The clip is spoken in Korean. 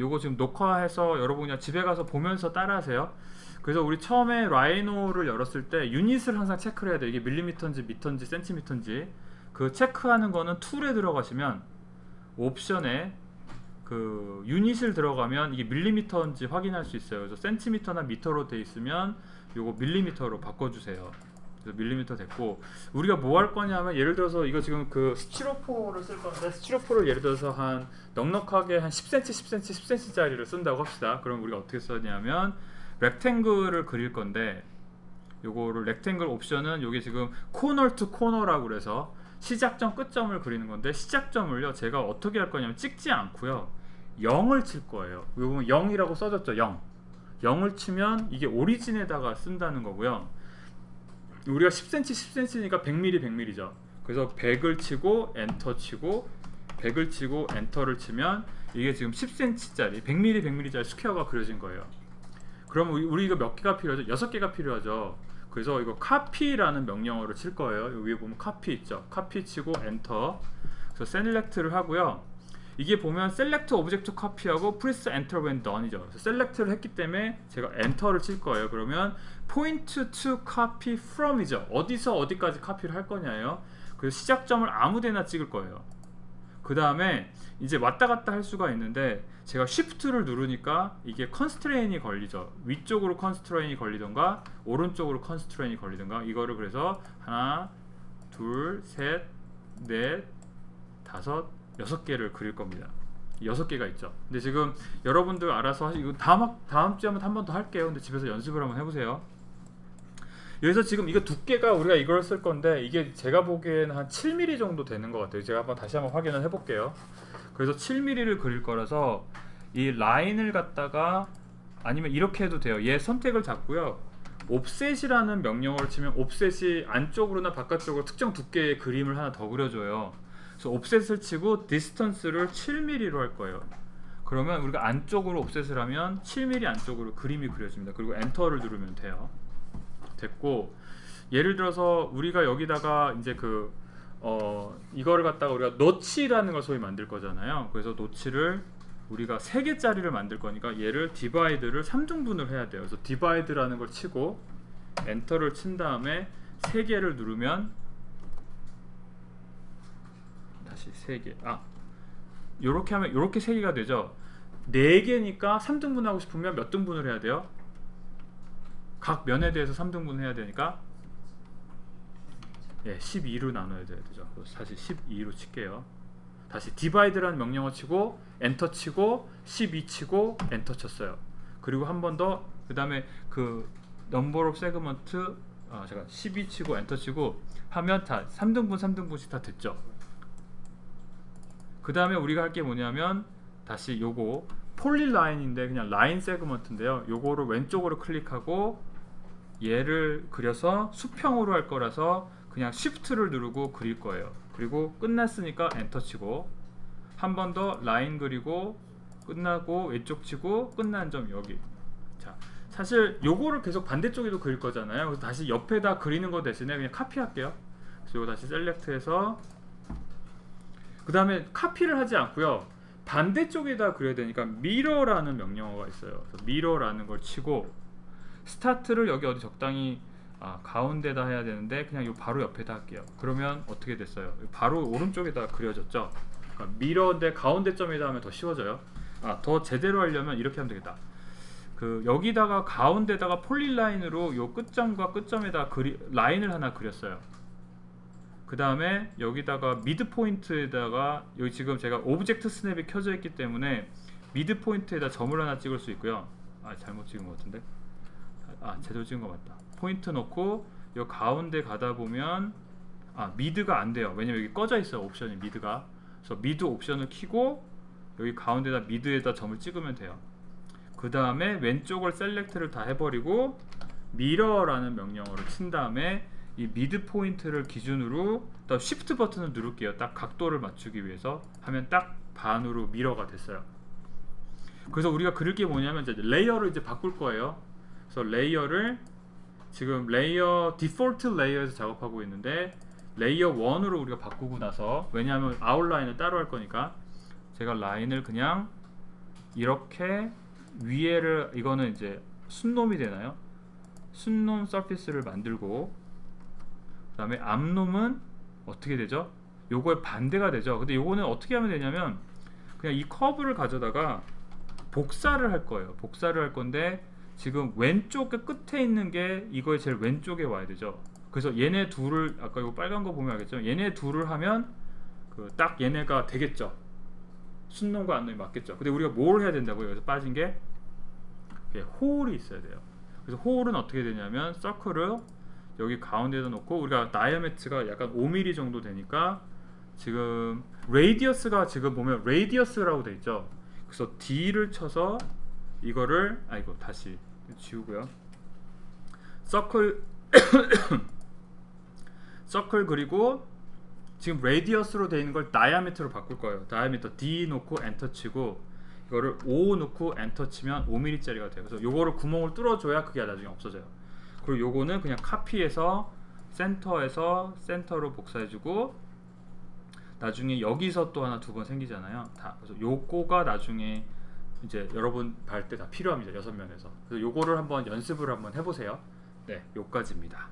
요거 지금 녹화해서 여러분 그냥 집에 가서 보면서 따라하세요. 그래서 우리 처음에 Rhino를 열었을 때 unit을 항상 체크를 해야 돼요. 이게 밀리미터인지 미터인지 센티미터인지 그 체크하는 거는 tool에 들어가시면 옵션에 그 unit을 들어가면 이게 밀리미터인지 확인할 수 있어요. 그래서 센티미터나 미터로 돼 있으면 요거 밀리미터로 바꿔주세요. 그래서 밀리미터 됐고 우리가 뭐 할 거냐면 예를 들어서 이거 지금 그 스티로포를 쓸 건데. 스티로포를 예를 들어서 한 넉넉하게 한 10cm, 10cm, 10cm짜리를 쓴다고 합시다. 그럼 우리가 어떻게 써냐면 rectangle을 그릴 건데 요거를 rectangle 옵션은 요게 지금 corner to corner라고 그래서 시작점 끝점을 그리는 건데 시작점을요 제가 어떻게 할 거냐면 찍지 않고요. 0을 칠 거예요. 여기 보면 0이라고 써졌죠 0 0을 치면 이게 origin에다가 쓴다는 거고요 우리가 10cm 10cm니까 100mm 100mm죠. 그래서 100을 치고 엔터 치고 100을 치고 enter를 치면 이게 지금 10cm짜리 100mm 100mm짜리 스퀘어가 그려진 거예요. 그럼 우리, 이거 몇 개가 필요하죠? 6개가 필요하죠. 그래서 이거 copy라는 명령어를 칠 거예요. 여기 보면 copy 있죠? copy 치고 엔터. 그래서 select를 하고요 이게 보면 select object copy하고 press enter when done이죠. select를 했기 때문에 제가 enter를 칠 거예요. 그러면 point to copy from이죠. 어디서 어디까지 카피를 할 거냐예요. 그래서 시작점을 아무데나 찍을 거예요. 그 다음에 이제 왔다 갔다 할 수가 있는데 제가 shift를 누르니까 이게 constrain이 걸리죠. 위쪽으로 constrain이 걸리던가 오른쪽으로 constrain이 걸리던가 이거를 그래서 하나 둘셋넷 다섯 여섯 개를 그릴 겁니다. 여섯 개가 있죠. 근데 지금 여러분들 알아서 하시 이거 다음, 다음 주에 한번 한 번 더 할게요. 근데 집에서 연습을 한번 해보세요. 여기서 지금 이거 두께가 우리가 이걸 쓸 건데 이게 제가 보기에는 한 7mm 정도 되는 것 같아요. 제가 한번 다시 한번 확인을 해볼게요. 그래서 7mm를 그릴 거라서 이 라인을 갖다가 아니면 이렇게 해도 돼요. 얘 선택을 잡고요. 옵셋이라는 명령어를 치면 옵셋이 안쪽으로나 바깥쪽으로 특정 두께의 그림을 하나 더 그려줘요 그래서 offset을 치고 distance를 7mm로 할 거예요 그러면 우리가 안쪽으로 offset을 하면 7mm 안쪽으로 그림이 그려집니다 그리고 엔터를 누르면 돼요 됐고 예를 들어서 우리가 여기다가 이제 그 어, 이거를 갖다가 우리가 노치라는 걸 소위 만들 거잖아요. 그래서 노치를 우리가 3개짜리를 만들 거니까 얘를 divide를 3등분을 해야 돼요. 그래서 divide라는 걸 치고 엔터를 친 다음에 3개를 누르면 다시 3개. 아. 요렇게 하면 요렇게 3개가 되죠. 4개니까 3등분 하고 싶으면 몇 등분을 해야 돼요? 각 면에 대해서 3등분 해야 되니까 예, 12로 나눠야 되죠. 다시 12로 칠게요. 다시 divide라는 명령어 치고 엔터 치고 12 치고 엔터 쳤어요. 그리고 한 번 더 그 다음에 그 number of segment 아, 잠깐 12 치고 엔터 치고 하면 다 3등분 3등분씩 다 됐죠. 그 다음에 우리가 할 게 뭐냐면 다시 요거 polyline인데 그냥 line segment인데요. 요거를 왼쪽으로 클릭하고 얘를 그려서 수평으로 할 거라서 그냥 쉬프트를 누르고 그릴 거예요. 그리고 끝났으니까 엔터 치고 한 번 더 라인 그리고 끝나고 왼쪽 치고 끝난 점 여기. 자 사실 요거를 계속 반대쪽에도 그릴 거잖아요. 그래서 다시 옆에다 그리는 거 대신에 그냥 카피할게요. 그래서 이거 다시 셀렉트해서 그 다음에 카피를 하지 않고요. 반대쪽에다 그려야 되니까 미러라는 명령어가 있어요. 미러라는 걸 치고 스타트를 여기 어디 적당히 아, 가운데다 해야 되는데 그냥 요 바로 옆에다 할게요. 그러면 어떻게 됐어요? 바로 오른쪽에다 그려졌죠? 그러니까 mirror인데 가운데 점에다 하면 더 쉬워져요. 아, 더 제대로 하려면 이렇게 하면 되겠다. 그 여기다가 가운데다가 polyline으로 요 끝점과 끝점에다 그리, 라인을 하나 그렸어요 그 다음에 여기다가 mid point에다가 여기 지금 제가 object snap이 켜져 있기 때문에 mid point에다 점을 하나 찍을 수 있고요. 아 잘못 찍은 것 같은데? 아 제대로 찍은 거 맞다. 포인트 넣고 요 가운데 가다 보면 아 mid가 안 돼요. 왜냐면 여기 꺼져 있어요 옵션이 mid가. 그래서 mid 옵션을 키고 여기 가운데다 mid에다 점을 찍으면 돼요. 그 다음에 왼쪽을 select를 다 해버리고 mirror라는 명령어를 친 다음에 이 mid point를 기준으로 또 쉬프트 버튼을 누를게요. 딱 각도를 맞추기 위해서 하면 딱 반으로 mirror가 됐어요. 그래서 우리가 그릴 게 뭐냐면 이제 layer를 이제 바꿀 거예요. 그래서 layer를 지금 layer default layer에서 작업하고 있는데 layer 1으로 우리가 바꾸고 나서 왜냐하면 아웃라인을 따로 할 거니까 제가 라인을 그냥 이렇게 위에를 이거는 이제 숫놈이 되나요? 숫놈 surface를 만들고 그 다음에 암놈은 어떻게 되죠? 요거의 반대가 되죠. 근데 요거는 어떻게 하면 되냐면 그냥 이 커브를 가져다가 복사를 할 거예요. 복사를 할 건데 지금 왼쪽 끝에 있는 게 이거의 제일 왼쪽에 와야 되죠. 그래서 얘네 둘을 아까 이거 빨간 거 보면 알겠죠? 얘네 둘을 하면 그 딱 얘네가 되겠죠. 순놈과 안놈이 맞겠죠. 근데 우리가 뭘 해야 된다고요? 여기서 빠진 게 호울이 있어야 돼요. 그래서 호울은 어떻게 되냐면 서클을 여기 가운데다 놓고 우리가 다이아메트가 약간 5mm 정도 되니까 지금 radius가 지금 보면 radius라고 돼 있죠. 그래서 D를 쳐서 이거를 아이고 다시 지우고요. circle circle 그리고 지금 radius로 되어 있는 걸 diameter로 바꿀 거예요. diameter D 놓고 엔터 치고 이거를 5 놓고 엔터 치면 5mm짜리가 돼요. 그래서 요거를 구멍을 뚫어줘야 그게 나중에 없어져요. 그리고 요거는 그냥 카피해서 센터에서 센터로 복사해주고 나중에 여기서 또 하나 두 번 생기잖아요. 다 그래서 요거가 나중에 이제 여러분 발 때 다 필요합니다. 여섯 면에서. 그래서 요거를 한번 연습을 한번 해보세요. 네, 요까지입니다.